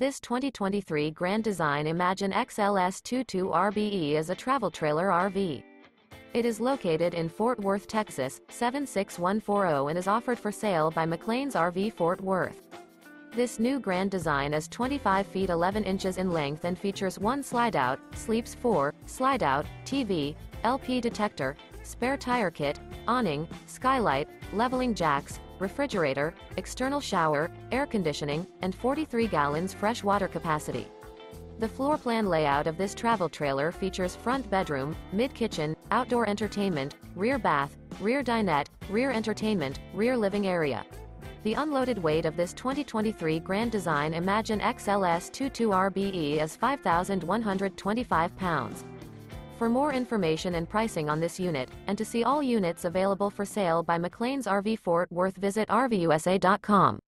This 2023 Grand Design Imagine XLS 22 RBE is a travel trailer RV. It is located in Fort Worth, Texas, 76140 and is offered for sale by McClain's RV Fort Worth. This new Grand Design is 25 feet 11 inches in length and features one slide-out, sleeps 4, slide-out, TV, LP detector, spare tire kit, awning, skylight, leveling jacks, refrigerator, external shower, air conditioning, and 43 gallons fresh water capacity. The floor plan layout of this travel trailer features front bedroom, mid-kitchen, outdoor entertainment, rear bath, rear dinette, rear entertainment, rear living area. The unloaded weight of this 2023 Grand Design Imagine XLS 22RBE is 5,125 pounds. For more information and pricing on this unit, and to see all units available for sale by McClain's RV Fort Worth visit RVUSA.com.